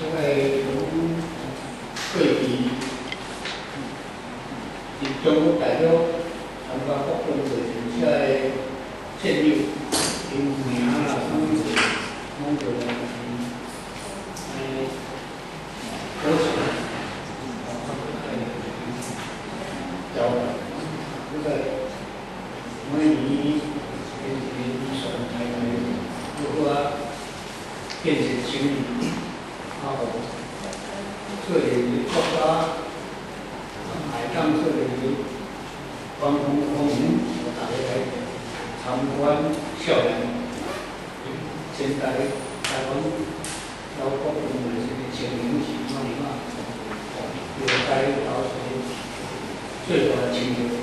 因为从各地集中大约参加活动的人，在建立因名啦、什么的，弄个诶，歌手，交这个每年跟跟上台来，如果变成情侣。啊，做哩国家海港做哩观光公园，大家来参观校园。现在台湾要国民的这个经营情况嘛，有该到时最大的经营影响，我想。